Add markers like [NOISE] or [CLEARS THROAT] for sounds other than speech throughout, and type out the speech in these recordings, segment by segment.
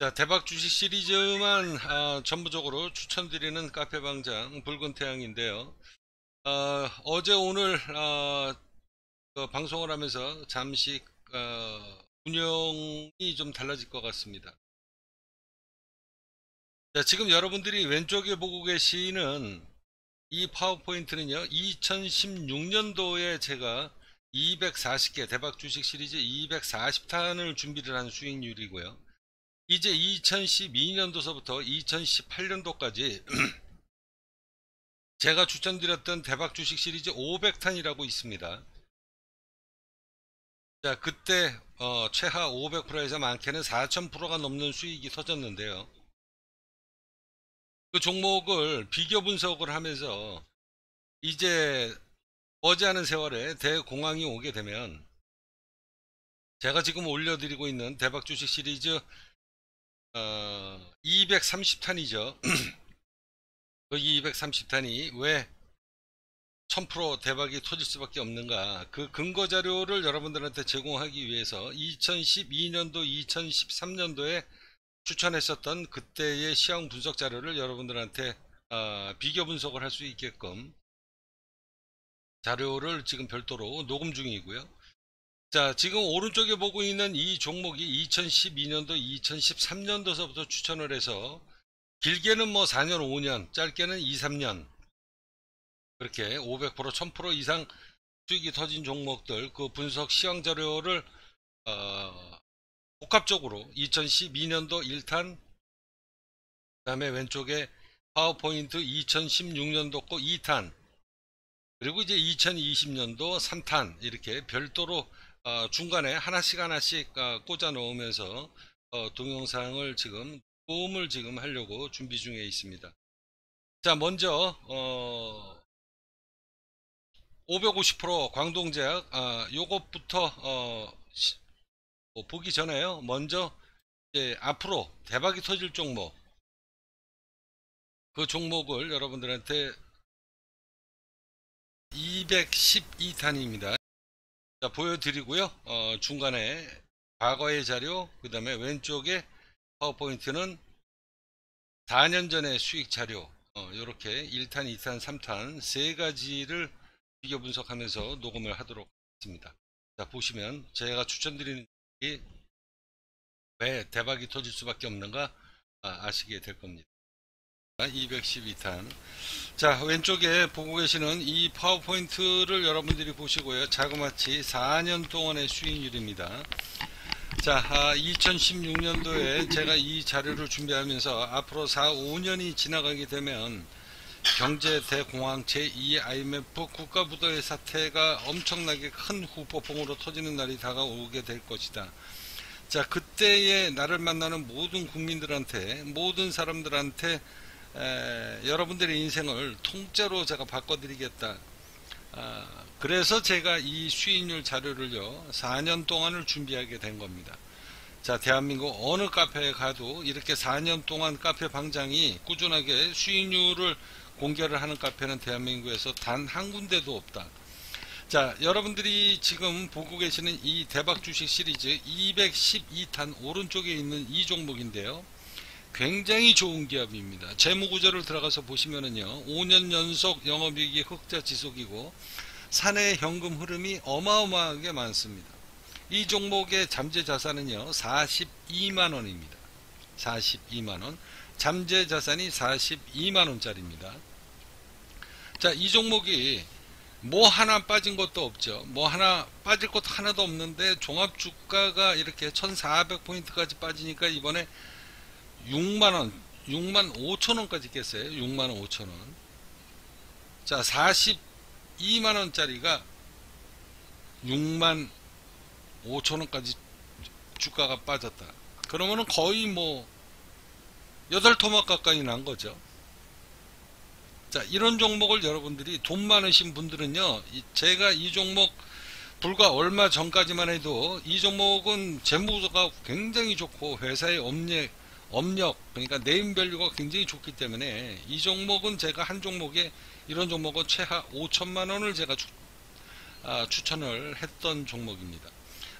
자, 대박 주식 시리즈만 아, 전부적으로 추천드리는 카페 방장 붉은 태양인데요. 아, 어제 오늘 아, 그 방송을 하면서 잠시 어, 운영이 좀 달라질 것 같습니다. 자, 지금 여러분들이 왼쪽에 보고 계시는 이 파워포인트는요, 2016년도에 제가 240개 대박 주식 시리즈 240탄을 준비를 한 수익률이고요. 이제 2012년도서부터 2018년도까지 [CLEARS THROAT] 제가 추천드렸던 대박 주식 시리즈 500탄이라고 있습니다. 자, 그때 어, 최하 500%에서 많게는 4000%가 넘는 수익이 터졌는데요. 그 종목을 비교 분석을 하면서 이제 머지않은 세월에 대공황이 오게 되면 제가 지금 올려드리고 있는 대박 주식 시리즈 어, 230탄이죠. 그 230탄이 왜 1000% 대박이 터질 수밖에 없는가 그 근거 자료를 여러분들한테 제공하기 위해서 2012년도 2013년도에 추천했었던 그때의 시황 분석 자료를 여러분들한테 어, 비교 분석을 할 수 있게끔 자료를 지금 별도로 녹음 중이고요 자, 지금 오른쪽에 보고 있는 이 종목이 2012년도, 2013년도서부터 추천을 해서 길게는 뭐 4년, 5년, 짧게는 2, 3년. 그렇게 500%, 1000% 이상 수익이 터진 종목들 그 분석 시황 자료를 어, 복합적으로 2012년도 1탄 그 다음에 왼쪽에 파워포인트 2016년도 거 2탄 그리고 이제 2020년도 3탄 이렇게 별도로 어, 중간에 하나씩 하나씩 어, 꽂아 놓으면서 어, 동영상을 지금 도움을 지금 하려고 준비 중에 있습니다. 자 먼저 550% 광동제약 아, 요것부터 뭐 보기 전에요. 먼저 앞으로 대박이 터질 종목 그 종목을 여러분들한테 212탄입니다. 자, 보여드리고요. 어, 중간에 과거의 자료, 그 다음에 왼쪽에 파워포인트는 4년 전의 수익 자료, 어, 이렇게 1탄, 2탄, 3탄 세 가지를 비교 분석하면서 녹음을 하도록 하겠습니다. 자, 보시면 제가 추천드리는 왜 대박이 터질 수밖에 없는가 아, 아시게 될 겁니다. 212탄. 자 왼쪽에 보고 계시는 이 파워포인트를 여러분들이 보시고요. 자그마치 4년 동안의 수익률입니다. 자 2016년도에 제가 이 자료를 준비하면서 앞으로 4, 5년이 지나가게 되면 경제 대공황 제2 IMF 국가부도의 사태가 엄청나게 큰 후폭풍으로 터지는 날이 다가오게 될 것이다. 자 그때에 나를 만나는 모든 국민들한테 모든 사람들한테 에, 여러분들의 인생을 통째로 제가 바꿔드리겠다. 아, 그래서 제가 이 수익률 자료를요 4년 동안을 준비하게 된 겁니다. 자 대한민국 어느 카페에 가도 이렇게 4년 동안 카페 방장이 꾸준하게 수익률을 공개를 하는 카페는 대한민국에서 단 한 군데도 없다. 자 여러분들이 지금 보고 계시는 이 대박 주식 시리즈 212탄 오른쪽에 있는 이 종목인데요. 굉장히 좋은 기업입니다. 재무구조를 들어가서 보시면은요, 5년 연속 영업이익이 흑자 지속이고, 사내 현금 흐름이 어마어마하게 많습니다. 이 종목의 잠재 자산은요, 42만원입니다. 42만원. 잠재 자산이 42만원짜리입니다. 자, 이 종목이 뭐 하나 빠진 것도 없죠. 뭐 하나 빠질 것도 하나도 없는데 종합 주가가 이렇게 1400포인트까지 빠지니까 이번에 6만원 6만 5천원까지 깼어요. 6만 5천원. 자 42만원짜리가 6만 5천원까지 주가가 빠졌다. 그러면은 거의 뭐 8토막 가까이 난 거죠. 자 이런 종목을 여러분들이 돈 많으신 분들은요 제가 이 종목 불과 얼마 전까지만 해도 이 종목은 재무가 굉장히 좋고 회사의 업력 업력 그러니까 네임 밸류가 굉장히 좋기 때문에 이 종목은 제가 한 종목에 이런 종목은 최하 5천만 원을 제가 추, 아, 추천을 했던 종목입니다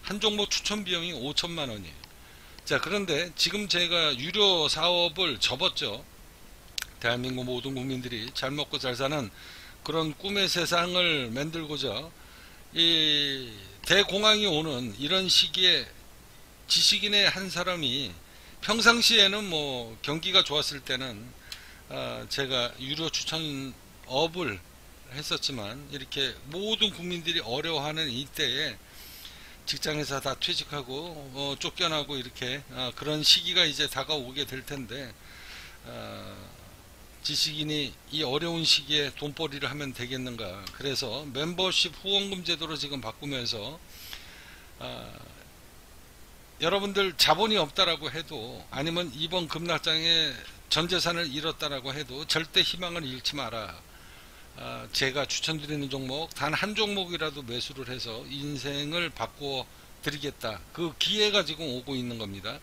한 종목 추천 비용이 5천만 원이에요 자, 그런데 지금 제가 유료 사업을 접었죠. 대한민국 모든 국민들이 잘 먹고 잘 사는 그런 꿈의 세상을 만들고자 이 대공황이 오는 이런 시기에 지식인의 한 사람이 평상시에는 뭐 경기가 좋았을 때는 어 제가 유료 추천업을 했었지만 이렇게 모든 국민들이 어려워하는 이때에 직장에서 다 퇴직하고 어 쫓겨나고 이렇게 어 그런 시기가 이제 다가오게 될 텐데 어 지식인이 이 어려운 시기에 돈벌이를 하면 되겠는가. 그래서 멤버십 후원금 제도로 지금 바꾸면서 어 여러분들 자본이 없다라고 해도 아니면 이번 급락장에 전 재산을 잃었다라고 해도 절대 희망을 잃지 마라. 어, 제가 추천드리는 종목 단 한 종목이라도 매수를 해서 인생을 바꿔 드리겠다. 그 기회가 지금 오고 있는 겁니다.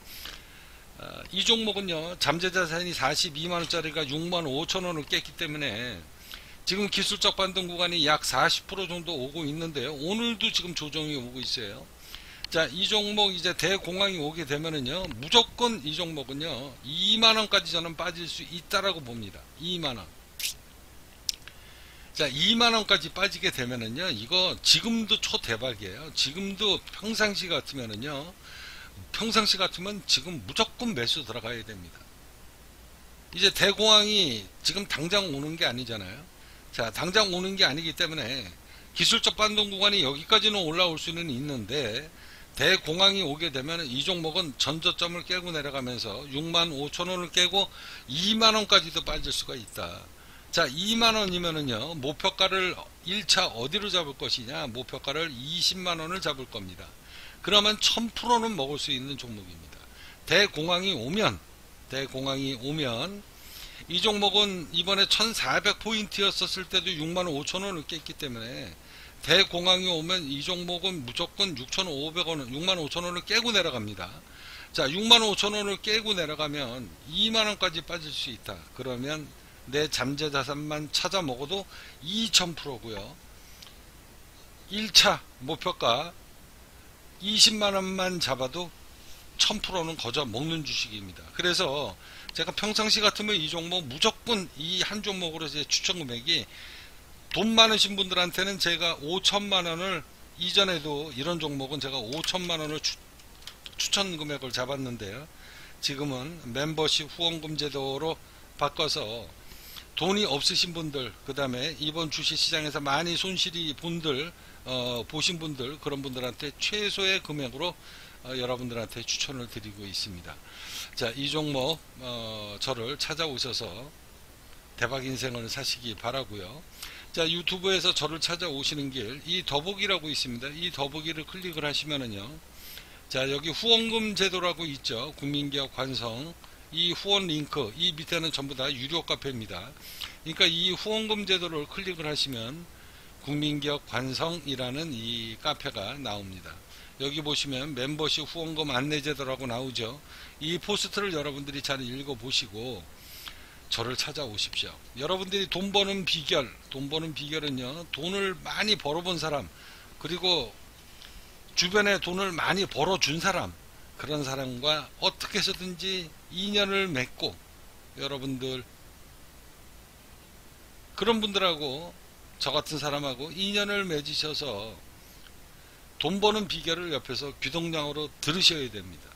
어, 이 종목은요 잠재자산이 42만원짜리가 6만 5천원을 깼기 때문에 지금 기술적 반등 구간이 약 40% 정도 오고 있는데요. 오늘도 지금 조정이 오고 있어요. 자, 이 종목 이제 대공황이 오게 되면은요, 무조건 이 종목은요, 2만원까지 저는 빠질 수 있다라고 봅니다. 2만원. 자, 2만원까지 빠지게 되면은요, 이거 지금도 초대박이에요. 지금도 평상시 같으면은요, 평상시 같으면 지금 무조건 매수 들어가야 됩니다. 이제 대공황이 지금 당장 오는 게 아니잖아요. 자, 당장 오는 게 아니기 때문에 기술적 반동 구간이 여기까지는 올라올 수는 있는데, 대공황이 오게 되면 이 종목은 전저점을 깨고 내려가면서 6만 5천 원을 깨고 2만 원까지도 빠질 수가 있다. 자, 2만 원이면은요, 목표가를 1차 어디로 잡을 것이냐? 목표가를 20만 원을 잡을 겁니다. 그러면 1000%는 먹을 수 있는 종목입니다. 대공황이 오면, 대공황이 오면, 이 종목은 이번에 1400포인트였었을 때도 6만 5천 원을 깼기 때문에 대공황이 오면 이 종목은 무조건 6,500원, 6만 5천 원을 깨고 내려갑니다. 자, 6만 5천 원을 깨고 내려가면 2만 원까지 빠질 수 있다. 그러면 내 잠재 자산만 찾아 먹어도 2,000%고요. 1차 목표가 20만 원만 잡아도 1000%는 거저 먹는 주식입니다. 그래서 제가 평상시 같으면 이 종목 무조건 이 한 종목으로 제 추천 금액이 돈 많으신 분들한테는 제가 5천만 원을 이전에도 이런 종목은 제가 5천만 원을 추, 추천 금액을 잡았는데요. 지금은 멤버십 후원금 제도로 바꿔서 돈이 없으신 분들, 그 다음에 이번 주식 시장에서 많이 손실이 분들, 어, 보신 분들, 그런 분들한테 최소의 금액으로 어, 여러분들한테 추천을 드리고 있습니다. 자, 이 종목, 어, 저를 찾아오셔서 대박 인생을 사시기 바라고요 자 유튜브에서 저를 찾아오시는 길 이 더보기라고 있습니다. 이 더보기를 클릭을 하시면은요 자 여기 후원금 제도라고 있죠. 국민기업 관성. 이 후원 링크 이 밑에는 전부 다 유료 카페입니다. 그러니까 이 후원금 제도를 클릭을 하시면 국민기업 관성이라는 이 카페가 나옵니다. 여기 보시면 멤버십 후원금 안내제도라고 나오죠. 이 포스트를 여러분들이 잘 읽어 보시고 저를 찾아오십시오. 여러분들이 돈 버는 비결, 돈 버는 비결은요, 돈을 많이 벌어본 사람, 그리고 주변에 돈을 많이 벌어준 사람, 그런 사람과 어떻게 해서든지 인연을 맺고, 여러분들, 그런 분들하고, 저 같은 사람하고 인연을 맺으셔서 돈 버는 비결을 옆에서 귀동냥으로 들으셔야 됩니다.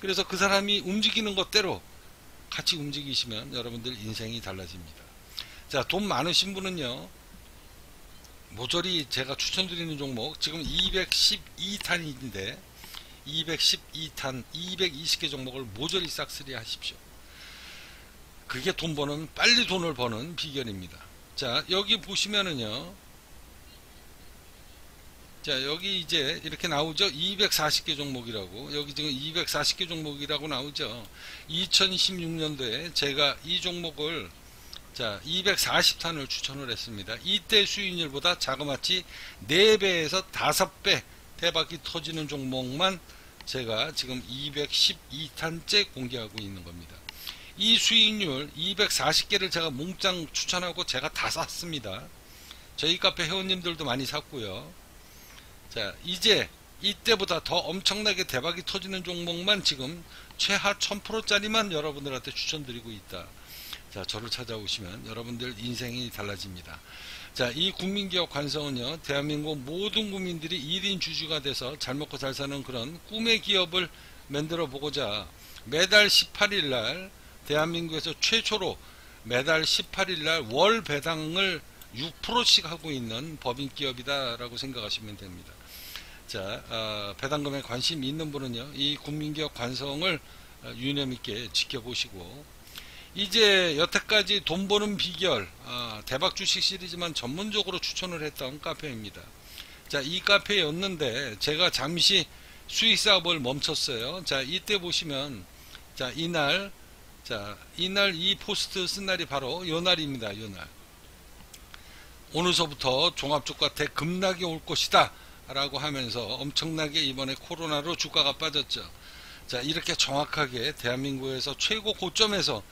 그래서 그 사람이 움직이는 것대로 같이 움직이시면 여러분들 인생이 달라집니다. 자, 돈 많으신 분은요, 모조리 제가 추천드리는 종목, 지금 212탄인데, 212탄, 220개 종목을 모조리 싹쓸이 하십시오. 그게 돈 버는, 빨리 돈을 버는 비결입니다. 자, 여기 보시면은요, 자 여기 이제 이렇게 나오죠? 240개 종목이라고. 여기 지금 240개 종목이라고 나오죠? 2016년도에 제가 이 종목을 자 240탄을 추천을 했습니다. 이때 수익률보다 자그마치 4배에서 5배 대박이 터지는 종목만 제가 지금 212탄째 공개하고 있는 겁니다. 이 수익률 240개를 제가 몽땅 추천하고 제가 다 샀습니다. 저희 카페 회원님들도 많이 샀고요 자 이제 이때보다 더 엄청나게 대박이 터지는 종목만 지금 최하 1000%짜리만 여러분들한테 추천드리고 있다. 자, 저를 찾아오시면 여러분들 인생이 달라집니다. 자, 이 국민기업 관성은요, 대한민국 모든 국민들이 1인 주주가 돼서 잘 먹고 잘 사는 그런 꿈의 기업을 만들어 보고자 매달 18일 날 대한민국에서 최초로 매달 18일 날 월 배당을 6%씩 하고 있는 법인 기업이다라고 생각하시면 됩니다. 자, 어, 배당금에 관심 있는 분은요, 이 국민기업 관성을 어, 유념 있게 지켜보시고, 이제 여태까지 돈 버는 비결, 어, 대박 주식 시리즈만 전문적으로 추천을 했던 카페입니다. 자, 이 카페였는데, 제가 잠시 수익 사업을 멈췄어요. 자, 이때 보시면, 자, 이날, 자, 이날 이 포스트 쓴 날이 바로 요 날입니다. 요 날. 오늘서부터 종합주가 대급락이 올 것이다. 라고 하면서 엄청나게 이번에 코로나로 주가가 빠졌죠. 자, 이렇게 정확하게 대한민국에서 최고 고점에서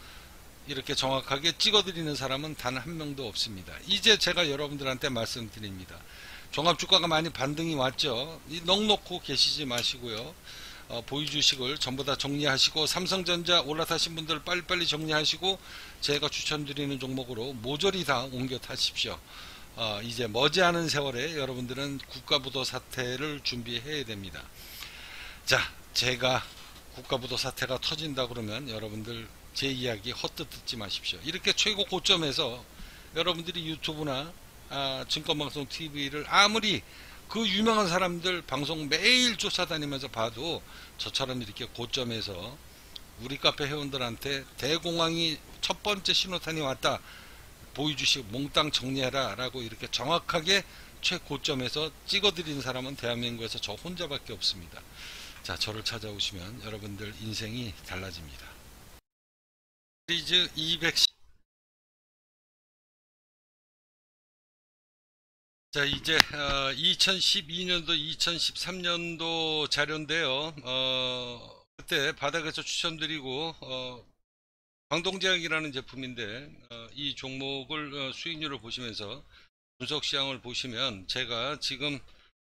이렇게 정확하게 찍어드리는 사람은 단 한 명도 없습니다. 이제 제가 여러분들한테 말씀드립니다. 종합주가가 많이 반등이 왔죠. 넉 놓고 계시지 마시고요. 어, 보유주식을 전부 다 정리하시고 삼성전자 올라타신 분들 빨리빨리 정리하시고 제가 추천드리는 종목으로 모조리 다 옮겨 타십시오. 어, 이제 머지않은 세월에 여러분들은 국가부도 사태를 준비해야 됩니다. 자, 제가 국가부도 사태가 터진다 그러면 여러분들 제 이야기 헛뜻 듣지 마십시오. 이렇게 최고 고점에서 여러분들이 유튜브나 아, 증권방송 TV를 아무리 그 유명한 사람들 방송 매일 쫓아다니면서 봐도 저처럼 이렇게 고점에서 우리 카페 회원들한테 대공황이 첫 번째 신호탄이 왔다. 보여주시고 몽땅 정리해라 라고 이렇게 정확하게 최고점에서 찍어드리는 사람은 대한민국에서 저 혼자밖에 없습니다. 자, 저를 찾아오시면 여러분들 인생이 달라집니다. 시리즈 210 자 이제 어, 2012년도 2013년도 자료인데요 어, 그때 바닥에서 추천드리고 어, 광동제약이라는 제품인데 어, 이 종목을 어, 수익률을 보시면서 분석 시황을 보시면 제가 지금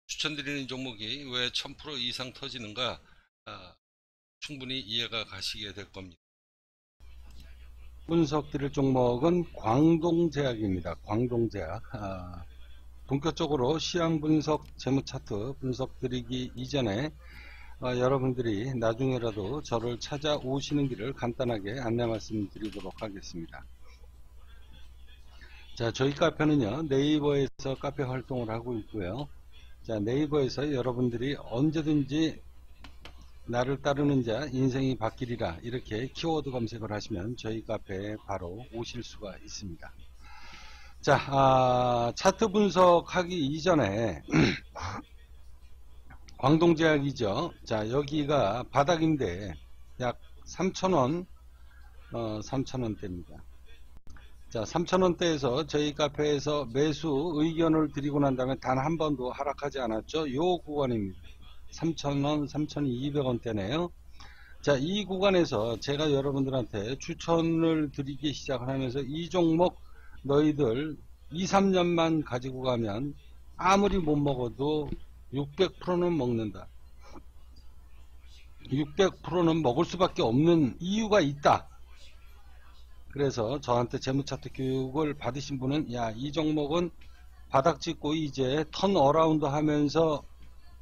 추천드리는 종목이 왜 1000% 이상 터지는가 아, 충분히 이해가 가시게 될 겁니다. 분석 드릴 종목은 광동제약입니다. 광동제약. 아, 본격적으로 시황 분석, 재무 차트 분석 드리기 이전에 어, 여러분들이 나중에라도 저를 찾아오시는 길을 간단하게 안내 말씀드리도록 하겠습니다. 자, 저희 카페는요, 네이버에서 카페 활동을 하고 있고요. 자, 네이버에서 여러분들이 언제든지 나를 따르는 자 인생이 바뀌리라 이렇게 키워드 검색을 하시면 저희 카페에 바로 오실 수가 있습니다. 자, 아, 차트 분석하기 이전에 [CLEARS THROAT] 광동제약이죠. 자, 여기가 바닥인데 약 3,000원, 어, 3,000원대입니다. 자, 3,000원대에서 저희 카페에서 매수 의견을 드리고 난 다음에 단 한 번도 하락하지 않았죠. 요 구간입니다. 3,000원, 3,200원대네요. 자, 이 구간에서 제가 여러분들한테 추천을 드리기 시작을 하면서 이 종목 너희들 2, 3년만 가지고 가면 아무리 못 먹어도 600%는 먹는다. 600%는 먹을 수밖에 없는 이유가 있다. 그래서 저한테 재무차트 교육을 받으신 분은 야 이 종목은 바닥 찍고 이제 turnaround 하면서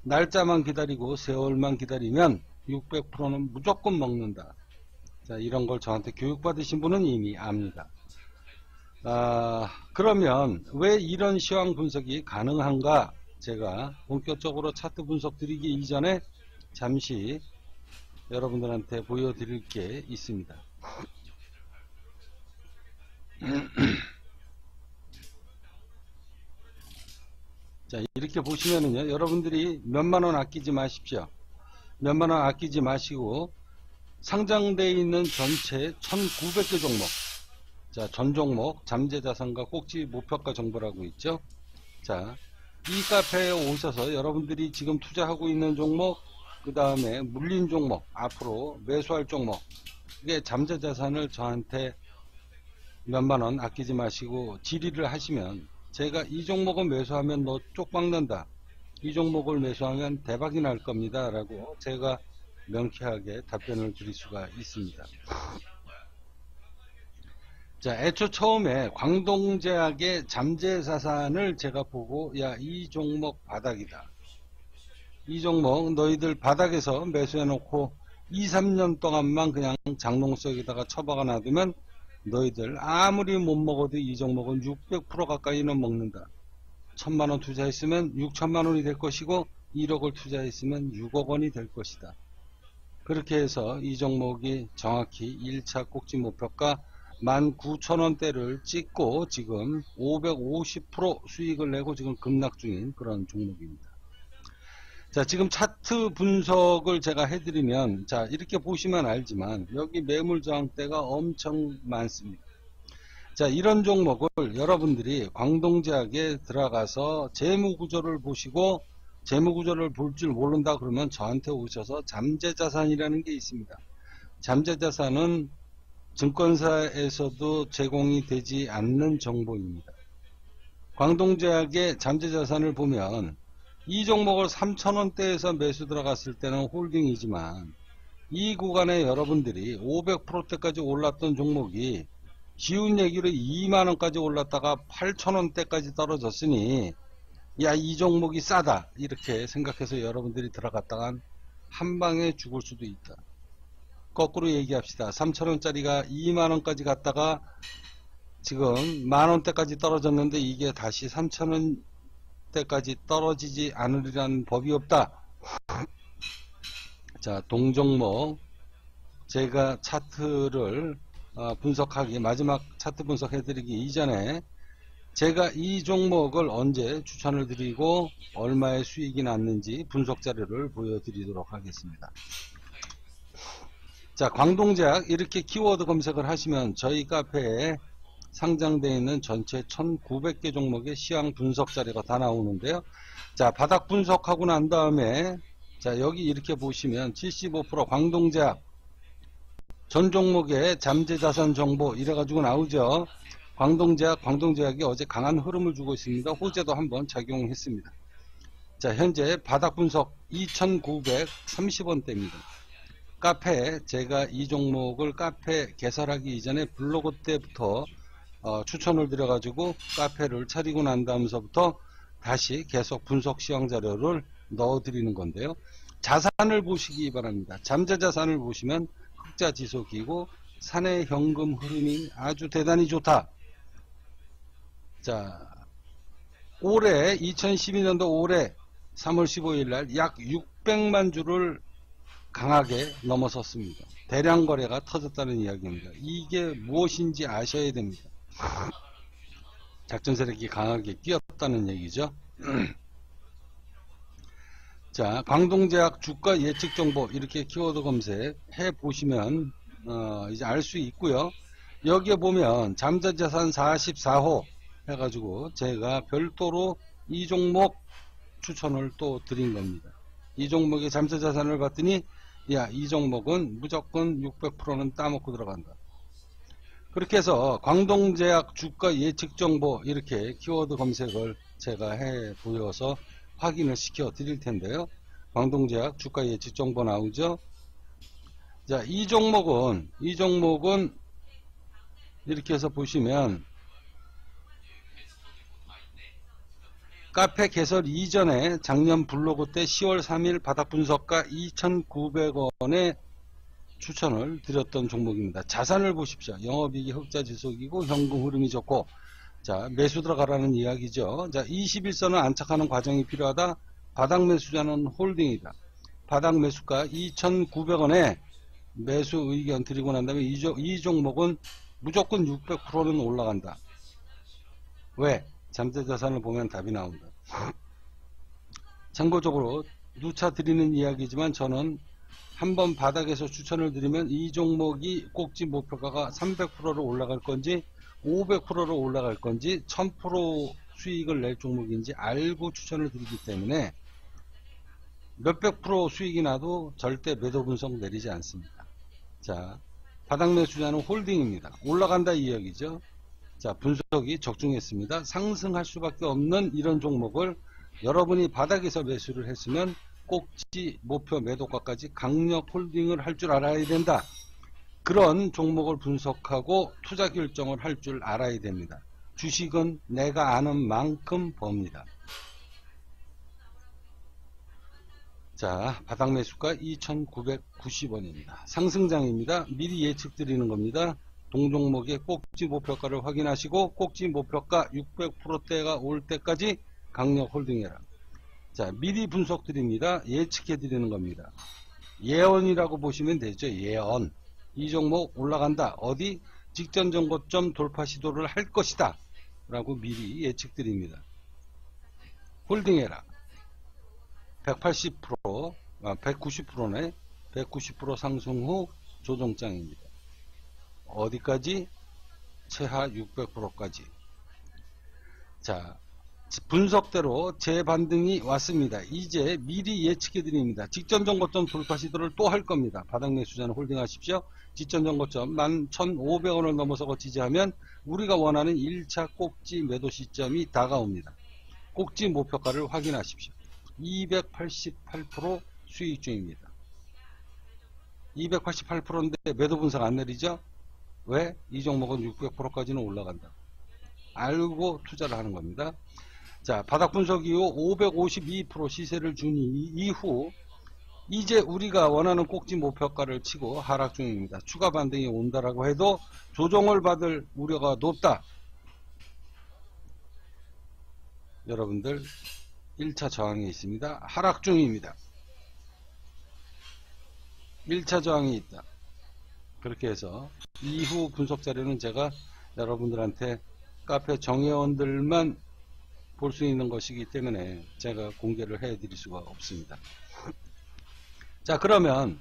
날짜만 기다리고 세월만 기다리면 600%는 무조건 먹는다. 자 이런 걸 저한테 교육받으신 분은 이미 압니다. 아, 그러면 왜 이런 시황 분석이 가능한가 제가 본격적으로 차트 분석 드리기 이전에 잠시 여러분들한테 보여드릴 게 있습니다. [CLEARS THROAT] 자 이렇게 보시면은요 여러분들이 몇만 원 아끼지 마십시오 몇만 원 아끼지 마시고 상장되어 있는 전체 1900개 종목 자, 전 종목, 잠재자산과 꼭지 목표가 정보라고 있죠. 자, 이 카페에 오셔서 여러분들이 지금 투자하고 있는 종목, 그 다음에 물린 종목, 앞으로 매수할 종목, 이게 잠재 자산을 저한테 몇만 원 아끼지 마시고 질의를 하시면 제가 이 종목은 매수하면 너 쪽 박는다. 이 종목을 매수하면 대박이 날 겁니다. 라고 제가 명쾌하게 답변을 드릴 수가 있습니다. 자, 애초 처음에 광동제약의 잠재자산을 제가 보고, 야, 이 종목 바닥이다. 이 종목 너희들 바닥에서 매수해놓고 2, 3년 동안만 그냥 장롱석에다가 처박아 놔두면 너희들 아무리 못 먹어도 이 종목은 600% 가까이는 먹는다. 천만원 투자했으면 6천만원이 될 것이고 1억을 투자했으면 6억 원이 될 것이다. 그렇게 해서 이 종목이 정확히 1차 꼭지 목표가 19,000원대를 찍고 지금 550% 수익을 내고 지금 급락 중인 그런 종목입니다. 자, 지금 차트 분석을 제가 해드리면, 자, 이렇게 보시면 알지만, 여기 매물 저항대가 엄청 많습니다. 자, 이런 종목을 여러분들이 광동제약에 들어가서 재무구조를 보시고, 재무구조를 볼 줄 모른다 그러면 저한테 오셔서 잠재자산이라는 게 있습니다. 잠재자산은 증권사에서도 제공이 되지 않는 정보입니다. 광동제약의 잠재자산을 보면 이 종목을 3천원대에서 매수 들어갔을 때는 홀딩이지만 이 구간에 여러분들이 500%대까지 올랐던 종목이 쉬운 얘기로 2만원까지 올랐다가 8천원대까지 떨어졌으니 야 이 종목이 싸다 이렇게 생각해서 여러분들이 들어갔다간 한 방에 죽을 수도 있다. 거꾸로 얘기합시다. 3천원짜리가 2만원까지 갔다가 지금 만원대까지 떨어졌는데 이게 다시 3천원 때까지 떨어지지 않으리라는 법이 없다. 자, 동종목 제가 차트를 어, 분석하기 마지막 차트 분석해드리기 이전에 제가 이 종목을 언제 추천을 드리고 얼마의 수익이 났는지 분석 자료를 보여드리도록 하겠습니다. 자, 광동제약 이렇게 키워드 검색을 하시면 저희 카페에 상장되어 있는 전체 1900개 종목의 시황 분석 자료가 다 나오는데요. 자, 바닥 분석하고 난 다음에 자, 여기 이렇게 보시면 75% 광동제약 전 종목의 잠재 자산 정보 이래 가지고 나오죠. 광동제약, 광동제약이 어제 강한 흐름을 주고 있습니다. 호재도 한번 작용했습니다. 자, 현재 바닥 분석 2,930원대입니다. 카페, 제가 이 종목을 카페 개설하기 이전에 블로그 때부터 어, 추천을 드려가지고 카페를 차리고 난 다음서부터 다시 계속 분석 시황 자료를 넣어드리는 건데요. 자산을 보시기 바랍니다. 잠재 자산을 보시면 흑자 지속이고 사내 현금 흐름이 아주 대단히 좋다. 자, 올해 2012년도 올해 3월 15일 날 약 600만 주를 강하게 넘어섰습니다. 대량 거래가 터졌다는 이야기입니다. 이게 무엇인지 아셔야 됩니다. 작전 세력이 강하게 끼었다는 얘기죠. [CLEARS THROAT] 자, 광동제약 주가 예측 정보 이렇게 키워드 검색 해 보시면 어, 이제 알 수 있고요. 여기에 보면 잠재자산 44호 해가지고 제가 별도로 이 종목 추천을 또 드린 겁니다. 이 종목의 잠재자산을 봤더니 야 이 종목은 무조건 600%는 따먹고 들어간다. 그렇게 해서 광동제약 주가 예측 정보 이렇게 키워드 검색을 제가 해 보여서 확인을 시켜 드릴 텐데요. 광동제약 주가 예측 정보 나오죠. 자, 이 종목은 이 종목은 이렇게 해서 보시면 카페 개설 이전에 작년 블로그 때 10월 3일 바닥 분석가 2,900원에 추천을 드렸던 종목입니다. 자산을 보십시오. 영업이익이 흑자 지속이고 현금 흐름이 좋고 자 매수 들어가라는 이야기죠. 자 21선을 안착하는 과정이 필요하다. 바닥 매수자는 홀딩이다. 바닥 매수가 2,900원에 매수 의견 드리고 난 다음에 이, 이 종목은 무조건 600%는 올라간다. 왜? 잠재 자산을 보면 답이 나온다. [LAUGHS] 참고적으로 누차 드리는 이야기지만 저는 한번 바닥에서 추천을 드리면 이 종목이 꼭지 목표가가 300%로 올라갈 건지 500%로 올라갈 건지 1000% 수익을 낼 종목인지 알고 추천을 드리기 때문에 몇백 프로 수익이 나도 절대 매도 분석 내리지 않습니다. 자, 바닥 매수자는 홀딩입니다. 올라간다 이 이야기죠. 자, 분석이 적중했습니다. 상승할 수밖에 없는 이런 종목을 여러분이 바닥에서 매수를 했으면 꼭지 목표 매도가까지 강력 홀딩을 할 줄 알아야 된다. 그런 종목을 분석하고 투자 결정을 할 줄 알아야 됩니다. 주식은 내가 아는 만큼 법니다. 자, 바닥 매수가 2,990원입니다. 상승장입니다. 미리 예측 드리는 겁니다. 동종목의 꼭지 목표가를 확인하시고 꼭지 목표가 600%대가 올 때까지 강력 홀딩해라. 자, 미리 분석 드립니다. 예측해 드리는 겁니다. 예언이라고 보시면 되죠. 예언. 이 종목 올라간다. 어디? 직전 정고점 돌파 시도를 할 것이다. 라고 미리 예측 드립니다. 홀딩해라. 180%, 아, 190%네. 190% 상승 후 조정장입니다. 어디까지? 최하 600%까지. 자, 분석대로 재반등이 왔습니다. 이제 미리 예측해 드립니다. 직전 정고점 돌파 시도를 또 할 겁니다. 바닥 매수자는 홀딩하십시오. 직전 정고점 11,500원을 넘어서고 지지하면 우리가 원하는 1차 꼭지 매도 시점이 다가옵니다. 꼭지 목표가를 확인하십시오. 288% 수익 중입니다. 288%인데 매도 분석 안 내리죠? 왜? 이 종목은 600%까지는 올라간다. 알고 투자를 하는 겁니다. 자, 바닥 분석 이후 552% 시세를 준 이후 이제 우리가 원하는 꼭지 목표가를 치고 하락 중입니다. 추가 반등이 온다라고 해도 조정을 받을 우려가 높다. 여러분들 1차 저항이 있습니다. 하락 중입니다. 1차 저항이 있다. 그렇게 해서 이후 분석 자료는 제가 여러분들한테 카페 정회원들만 볼 수 있는 것이기 때문에 제가 공개를 해 드릴 수가 없습니다. 자 그러면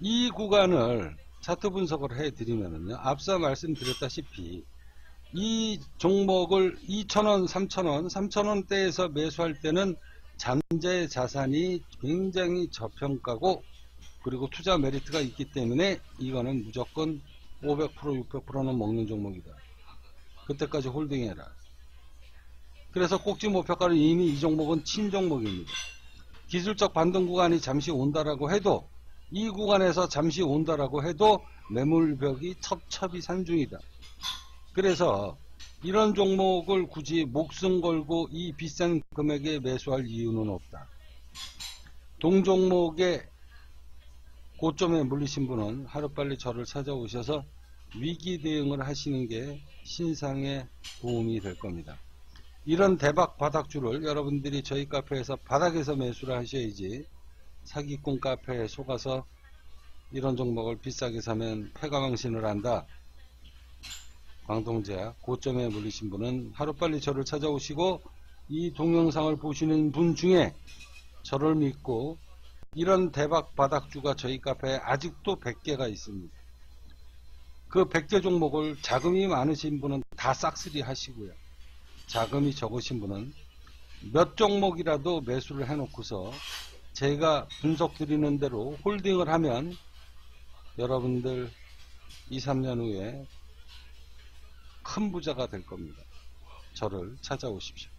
이 구간을 차트 분석을 해 드리면은요 앞서 말씀드렸다시피 이 종목을 2,000원, 3,000원, 3,000원대에서 매수할 때는 잠재 자산이 굉장히 저평가고 그리고 투자 메리트가 있기 때문에 이거는 무조건 500% 600%는 먹는 종목이다. 그때까지 홀딩해라. 그래서 꼭지 목표가를 이미 이 종목은 친 종목입니다. 기술적 반등 구간이 잠시 온다라고 해도 이 구간에서 잠시 온다라고 해도 매물벽이 첩첩이 산중이다. 그래서 이런 종목을 굳이 목숨 걸고 이 비싼 금액에 매수할 이유는 없다. 동종목의 고점에 물리신 분은 하루빨리 저를 찾아오셔서 위기 대응을 하시는 게 신상에 도움이 될 겁니다. 이런 대박 바닥주를 여러분들이 저희 카페에서 바닥에서 매수를 하셔야지 사기꾼 카페에 속아서 이런 종목을 비싸게 사면 패가망신을 한다. 광동제약 고점에 물리신 분은 하루빨리 저를 찾아오시고 이 동영상을 보시는 분 중에 저를 믿고 이런 대박 바닥주가 저희 카페에 아직도 100개가 있습니다. 그 100개 종목을 자금이 많으신 분은 다 싹쓸이 하시고요. 자금이 적으신 분은 몇 종목이라도 매수를 해놓고서 제가 분석 드리는 대로 홀딩을 하면 여러분들 2, 3년 후에 큰 부자가 될 겁니다. 저를 찾아오십시오.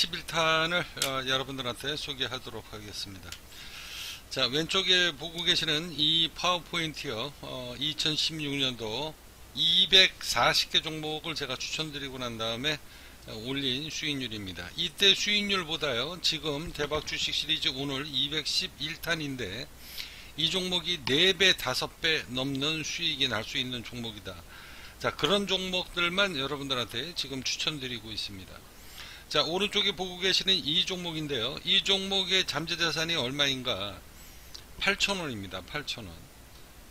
11탄을 어, 여러분들한테 소개하도록 하겠습니다. 자 왼쪽에 보고 계시는 이 파워포인트요. 어, 2016년도 240개 종목을 제가 추천드리고 난 다음에 올린 수익률입니다. 이때 수익률보다요 지금 대박 주식 시리즈 오늘 211탄인데 이 종목이 4배 5배 넘는 수익이 날 수 있는 종목이다. 자 그런 종목들만 여러분들한테 지금 추천드리고 있습니다 자 오른쪽에 보고 계시는 이 종목인데요 이 종목의 잠재자산이 얼마인가 8,000원입니다. 8,000원.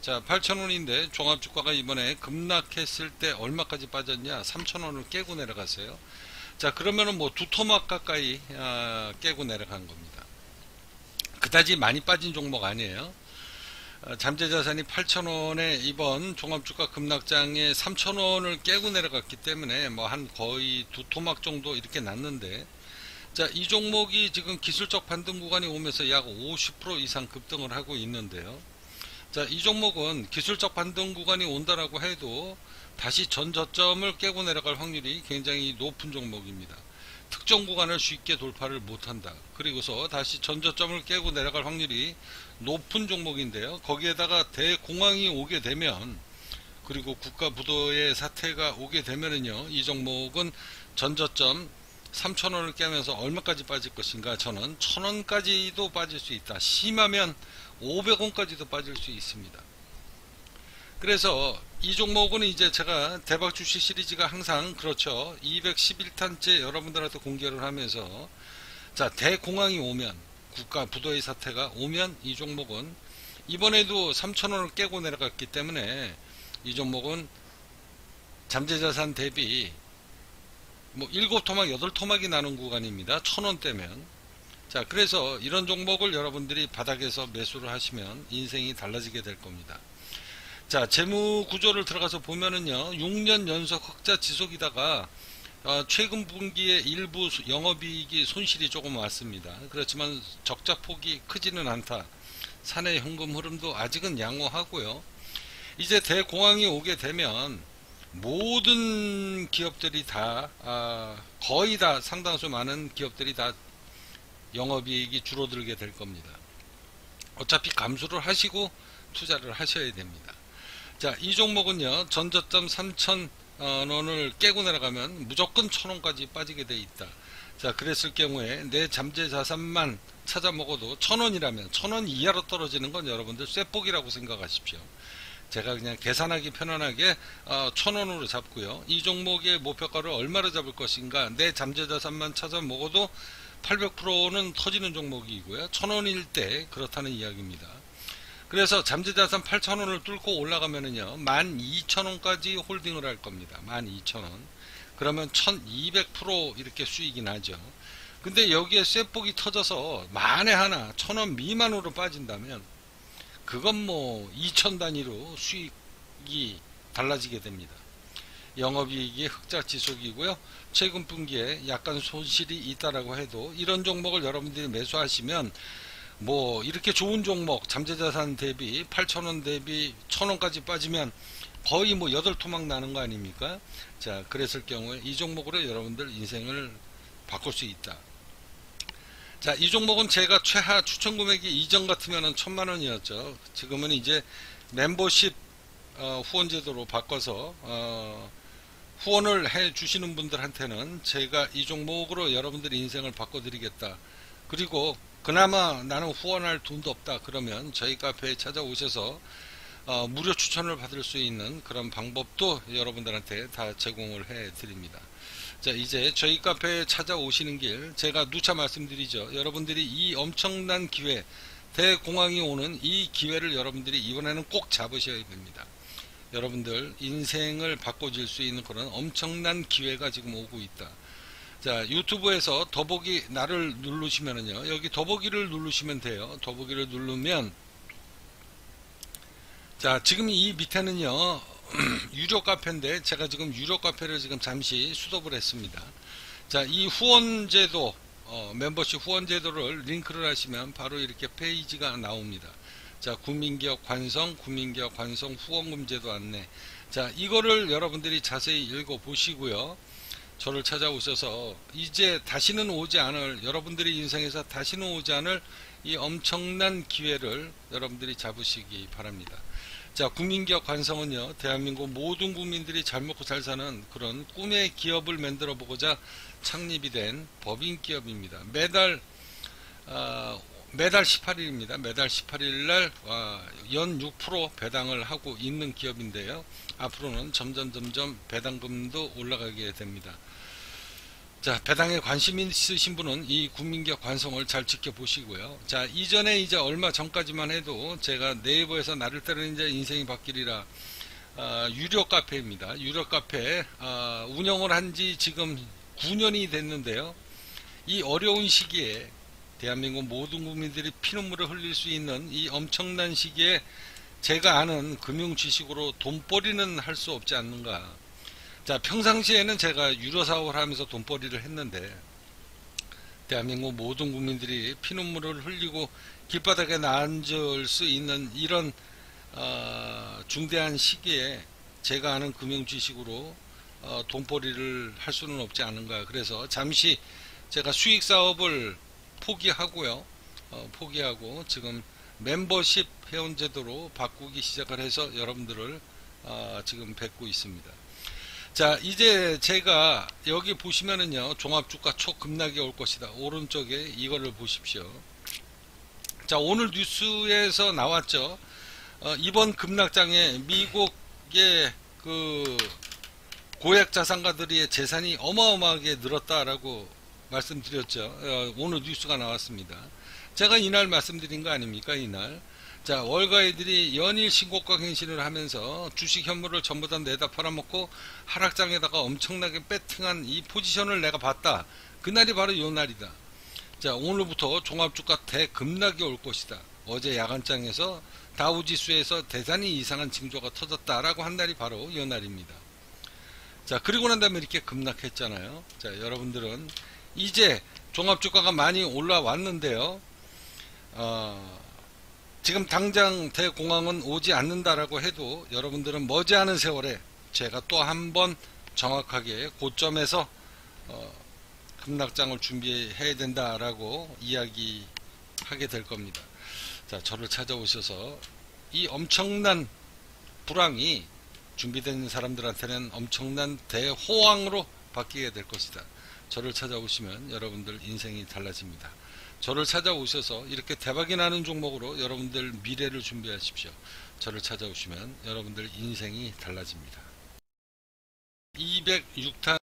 자, 8,000원인데 종합주가가 이번에 급락했을 때 얼마까지 빠졌냐? 3,000원을 깨고 내려갔어요. 자, 그러면은 뭐 두 토막 가까이 아, 깨고 내려간 겁니다. 그다지 많이 빠진 종목 아니에요. 아, 잠재자산이 8,000원에 이번 종합주가 급락장에 3,000원을 깨고 내려갔기 때문에 뭐 한 거의 두 토막 정도 이렇게 났는데 자, 이 종목이 지금 기술적 반등 구간이 오면서 약 50% 이상 급등을 하고 있는데요. 자, 이 종목은 기술적 반등 구간이 온다라고 해도 다시 전 저점을 깨고 내려갈 확률이 굉장히 높은 종목입니다. 특정 구간을 쉽게 돌파를 못한다. 그리고서 다시 전 저점을 깨고 내려갈 확률이 높은 종목인데요. 거기에다가 대공황이 오게 되면 그리고 국가 부도의 사태가 오게 되면은요. 이 종목은 전 저점 3,000원을 깨면서 얼마까지 빠질 것인가 저는 1,000원까지도 빠질 수 있다. 심하면 500원까지도 빠질 수 있습니다. 그래서 이 종목은 이제 제가 대박 주식 시리즈가 항상 그렇죠. 211탄째 여러분들한테 공개를 하면서 자 대공황이 오면 국가 부도의 사태가 오면 이 종목은 이번에도 3,000원을 깨고 내려갔기 때문에 이 종목은 잠재자산 대비 뭐 7토막 8토막이 나는 구간입니다. 1000원 대면 자 그래서 이런 종목을 여러분들이 바닥에서 매수를 하시면 인생이 달라지게 될 겁니다. 자, 재무 구조를 들어가서 보면은요, 6년 연속 흑자 지속이다가 어, 최근 분기에 일부 영업이익이 손실이 조금 왔습니다. 그렇지만 적자 폭이 크지는 않다. 사내 현금 흐름도 아직은 양호하고요. 이제 대공황이 오게 되면 모든 기업들이 다 아, 거의 다 상당수 많은 기업들이 다 영업이익이 줄어들게 될 겁니다. 어차피 감수를 하시고 투자를 하셔야 됩니다. 자, 이 종목은요, 전저점 3,000 원을 깨고 내려가면 무조건 1,000원까지 빠지게 돼 있다. 자, 그랬을 경우에 내 잠재 자산만 찾아 먹어도 1,000원이라면 1,000원 이하로 떨어지는 건 여러분들 쇠폭이라고 생각하십시오. 제가 그냥 계산하기 편안하게 어, 1,000원으로 잡고요. 이 종목의 목표가를 얼마로 잡을 것인가 내 잠재 자산만 찾아 먹어도 800%는 터지는 종목이고요. 1,000원일 때 그렇다는 이야기입니다. 그래서 잠재자산 8,000원을 뚫고 올라가면은요, 12,000원까지 홀딩을 할 겁니다. 12,000원. 그러면 1200% 이렇게 수익이 나죠. 근데 여기에 쇠폭이 터져서 만에 하나 1,000원 미만으로 빠진다면, 그건 뭐 2,000 단위로 수익이 달라지게 됩니다. 영업이익이 흑자 지속이고요. 최근 분기에 약간 손실이 있다라고 해도 이런 종목을 여러분들이 매수하시면 뭐 이렇게 좋은 종목 잠재자산 대비 8천원 대비 1천원까지 빠지면 거의 뭐 8토막 나는 거 아닙니까? 자 그랬을 경우에 이 종목으로 여러분들 인생을 바꿀 수 있다. 자 이 종목은 제가 최하 추천 금액이 이전 같으면 천만 원이었죠. 지금은 이제 멤버십 어, 후원 제도로 바꿔서 어, 후원을 해 주시는 분들한테는 제가 이 종목으로 여러분들 인생을 바꿔드리겠다. 그리고 그나마 나는 후원할 돈도 없다 그러면 저희 카페에 찾아오셔서 어, 무료 추천을 받을 수 있는 그런 방법도 여러분들한테 다 제공을 해 드립니다. 자 이제 저희 카페에 찾아오시는 길 제가 누차 말씀드리죠. 여러분들이 이 엄청난 기회 대공황이 오는 이 기회를 여러분들이 이번에는 꼭 잡으셔야 됩니다. 여러분들 인생을 바꿔줄 수 있는 그런 엄청난 기회가 지금 오고 있다 자 유튜브에서 더보기 나를 누르시면은요 여기 더보기를 누르시면 돼요. 더보기를 누르면 자 지금 이 밑에는요 [CLEARS THROAT] 유료 카페인데 제가 지금 유료 카페를 지금 잠시 수독을 했습니다. 자 이 후원제도 어, 멤버십 후원제도를 링크를 하시면 바로 이렇게 페이지가 나옵니다. 자 국민기업 관성 국민기업 관성 후원금 제도 안내. 자 이거를 여러분들이 자세히 읽어 보시고요 저를 찾아오셔서 이제 다시는 오지 않을 여러분들의 인생에서 다시는 오지 않을 이 엄청난 기회를 여러분들이 잡으시기 바랍니다. 자, 국민기업 관성은요, 대한민국 모든 국민들이 잘 먹고 잘 사는 그런 꿈의 기업을 만들어 보고자 창립이 된 법인 기업입니다. 매달, 어, 매달 18일입니다. 매달 18일 날, 어, 연6% 배당을 하고 있는 기업인데요. 앞으로는 점점 점점 배당금도 올라가게 됩니다. 자, 배당에 관심 있으신 분은 이 국민기업 관성을 잘 지켜보시고요. 자, 이전에 이제 얼마 전까지만 해도 제가 네이버에서 나를 따르는 자 인생이 바뀌리라 어, 유료 카페입니다. 유료 카페 어, 운영을 한 지 지금 9년이 됐는데요. 이 어려운 시기에 대한민국 모든 국민들이 피눈물을 흘릴 수 있는 이 엄청난 시기에 제가 아는 금융 지식으로 돈벌이는 할 수 없지 않는가. 자, 평상시에는 제가 유료 사업을 하면서 돈벌이를 했는데, 대한민국 모든 국민들이 피눈물을 흘리고 길바닥에 앉을 수 있는 이런 어, 중대한 시기에 제가 아는 금융 지식으로 어, 돈벌이를 할 수는 없지 않은가. 그래서 잠시 제가 수익 사업을 포기하고요. 어, 포기하고 지금 멤버십 회원 제도로 바꾸기 시작을 해서 여러분들을 어, 지금 뵙고 있습니다. 자, 이제 제가 여기 보시면은요, 종합주가 초급락이 올 것이다. 오른쪽에 이거를 보십시오. 자, 오늘 뉴스에서 나왔죠. 어, 이번 급락장에 미국의 그 고액 자산가들의 재산이 어마어마하게 늘었다라고 말씀드렸죠. 어, 오늘 뉴스가 나왔습니다. 제가 이날 말씀드린 거 아닙니까? 이날. 자, 월가이들이 연일 신고가 갱신을 하면서 주식 현물을 전부 다 내다 팔아먹고 하락장에다가 엄청나게 배팅한 이 포지션을 내가 봤다. 그날이 바로 요 날이다. 자, 오늘부터 종합주가 대급락이 올 것이다. 어제 야간장에서 다우지수에서 대단히 이상한 징조가 터졌다라고 한 날이 바로 요 날입니다. 자, 그리고 난 다음에 이렇게 급락했잖아요. 자, 여러분들은 이제 종합주가가 많이 올라왔는데요. 어, 지금 당장 대공황은 오지 않는다라고 해도 여러분들은 머지않은 세월에 제가 또 한 번 정확하게 고점에서 어, 급락장을 준비해야 된다라고 이야기하게 될 겁니다. 자, 저를 찾아오셔서 이 엄청난 불황이 준비된 사람들한테는 엄청난 대호황으로 바뀌게 될 것이다. 저를 찾아오시면 여러분들 인생이 달라집니다. 저를 찾아오셔서 이렇게 대박이 나는 종목으로 여러분들 미래를 준비하십시오. 저를 찾아오시면 여러분들 인생이 달라집니다. 206탄